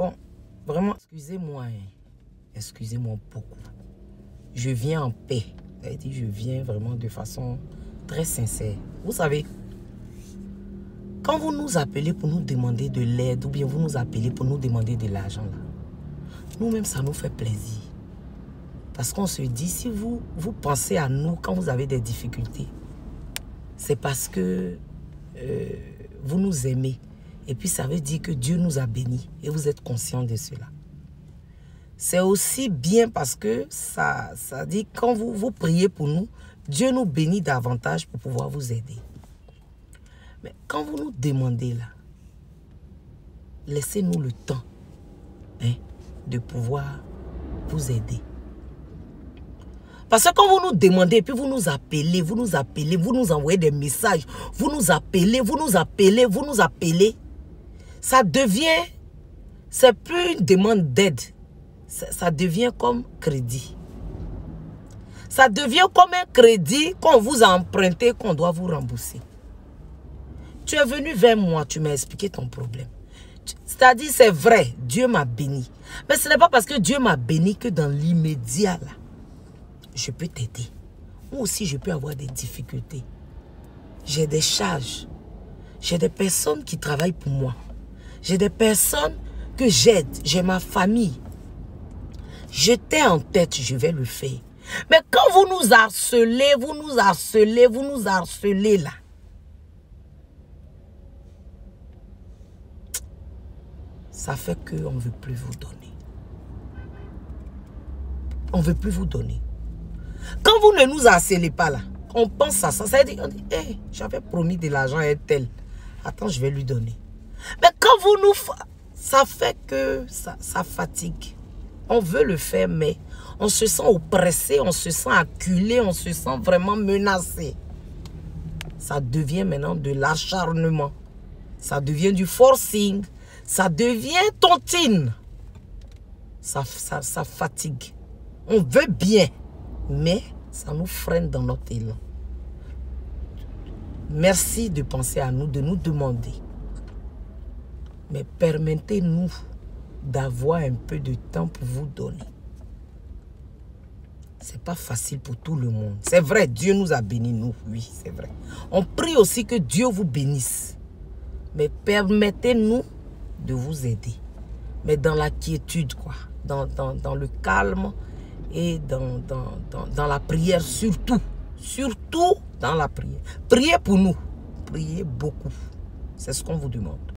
Bon, vraiment, excusez-moi. Hein. Excusez-moi beaucoup. Je viens en paix. dit je viens vraiment de façon très sincère. Vous savez, quand vous nous appelez pour nous demander de l'aide, ou bien vous nous appelez pour nous demander de l'argent, nous-mêmes, ça nous fait plaisir. Parce qu'on se dit, si vous, vous pensez à nous quand vous avez des difficultés, c'est parce que euh, vous nous aimez. Et puis ça veut dire que Dieu nous a bénis et vous êtes conscient de cela. C'est aussi bien parce que ça, ça dit quand vous, vous priez pour nous, Dieu nous bénit davantage pour pouvoir vous aider. Mais quand vous nous demandez là, laissez-nous le temps hein, de pouvoir vous aider. Parce que quand vous nous demandez, puis vous nous appelez, vous nous appelez, vous nous envoyez des messages, vous nous appelez, vous nous appelez, vous nous appelez, ça devient, c'est plus une demande d'aide, ça, devient comme crédit. Ça devient comme un crédit qu'on vous a emprunté, qu'on doit vous rembourser. Tu es venu vers moi, tu m'as expliqué ton problème. C'est-à-dire, c'est vrai, Dieu m'a béni. Mais ce n'est pas parce que Dieu m'a béni que dans l'immédiat, là, je peux t'aider. Moi aussi, je peux avoir des difficultés. J'ai des charges. J'ai des personnes qui travaillent pour moi. J'ai des personnes que j'aide. J'ai ma famille. J'étais en tête, je vais le faire. Mais quand vous nous harcelez, vous nous harcelez, vous nous harcelez là. Ça fait qu'on ne veut plus vous donner. On ne veut plus vous donner. Quand vous ne nous harcelez pas là, on pense à ça. Ça veut dire, on dit, hey, j'avais promis de l'argent à tel. Attends, je vais lui donner. Mais vous nous... Ça fait que ça, fatigue. On veut le faire, mais on se sent oppressé, on se sent acculé, on se sent vraiment menacé. Ça devient maintenant de l'acharnement. Ça devient du forcing. Ça devient tontine. Ça, ça, ça fatigue. On veut bien mais ça nous freine dans notre élan. Merci de penser à nous, de nous demander. Mais permettez-nous d'avoir un peu de temps pour vous donner. C'est pas facile pour tout le monde. C'est vrai, Dieu nous a bénis, nous. Oui, c'est vrai. On prie aussi que Dieu vous bénisse. Mais permettez-nous de vous aider. Mais dans la quiétude, quoi. Dans, dans, dans le calme et dans, dans, dans, la prière surtout. Surtout dans la prière. Priez pour nous. Priez beaucoup. C'est ce qu'on vous demande.